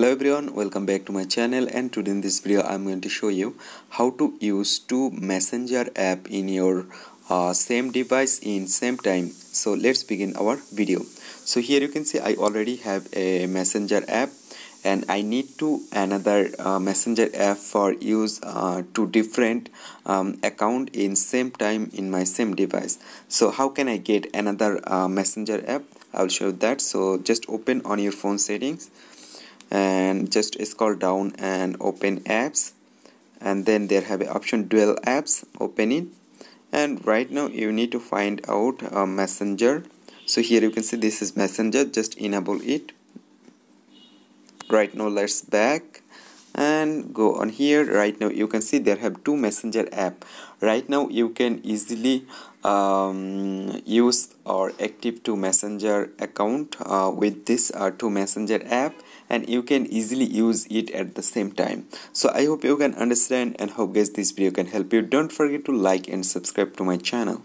hello everyone welcome back to my channel and today in this video i'm going to show you how to use two messenger app in your uh, same device in same time. So let's begin our video. So here you can see i already have a messenger app and I need to another uh, messenger app for use uh, two different um, account in same time in my same device. So how can I get another uh, messenger app? I'll show you that. So just open on your phone settings and just scroll down and open apps. And then there have an option dual apps open it. And right now you need to find out a messenger. So here you can see this is messenger just enable it. Right now let's back and go on here. Right now you can see there have two messenger app. Right now you can easily um, use or active two messenger account uh, with this uh, two messenger app and you can easily use it at the same time. So i hope you can understand and hope guys this video can help you. Don't forget to like and subscribe to my channel